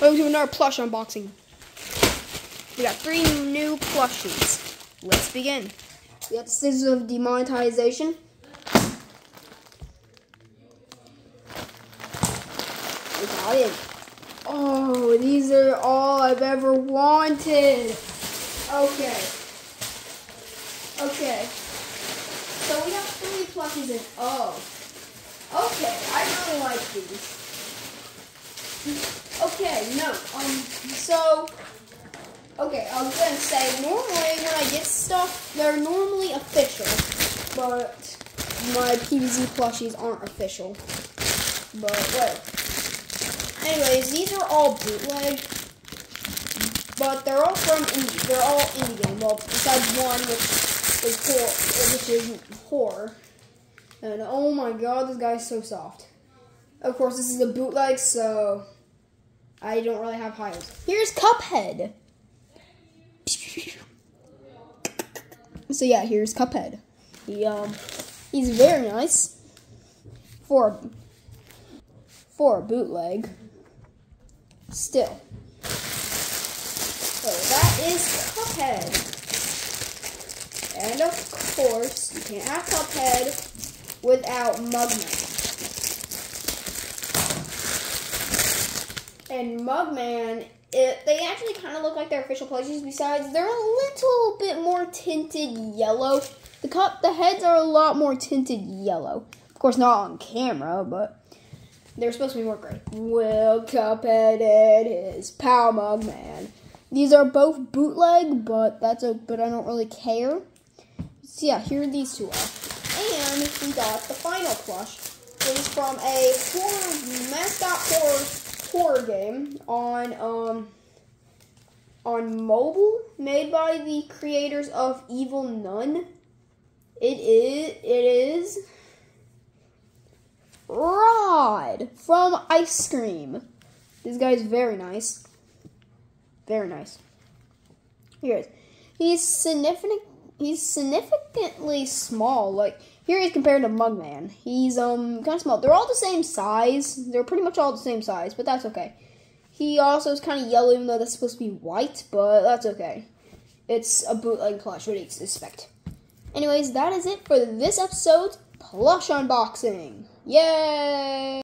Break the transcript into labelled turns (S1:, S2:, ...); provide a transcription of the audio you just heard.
S1: Welcome to another plush unboxing. We got three new plushies. Let's begin. We got the Scissors of Demonetization. We got it. Oh, these are all I've ever wanted. Okay. Okay. So we got three plushies and oh. Okay, I really like these. Okay, no. Um, so, okay, I was gonna say, normally when I get stuff, they're normally official, but my PVZ plushies aren't official. But, well. Anyways, these are all bootleg, but they're all from indie, they're all indie game. Well, besides one, which is horror, which is horror. And oh my god, this guy's so soft. Of course, this is a bootleg, so I don't really have highs. Here's Cuphead. So yeah, here's Cuphead. He um, he's very nice for for a bootleg. Still, so that is Cuphead, and of course you can't have Cuphead without Mugman. And Mugman, it, they actually kind of look like their official plushies. Besides, they're a little bit more tinted yellow. The cup, the heads are a lot more tinted yellow. Of course, not on camera, but they're supposed to be more gray. Well, Cuphead, it is Pow Mugman. These are both bootleg, but that's a but I don't really care. So yeah, here are these two are. And we got the final plush. It is from a horror mascot horror horror game on um on mobile made by the creators of Evil Nun. It is it is Rod from Ice Cream. This guy's very nice. Very nice. Here is. He's significant he's significantly small, like here he's compared to Mugman. He's um kind of small. They're all the same size. They're pretty much all the same size, but that's okay. He also is kind of yellow, even though that's supposed to be white, but that's okay. It's a bootleg plush. What do you expect? Anyways, that is it for this episode's plush unboxing. Yay!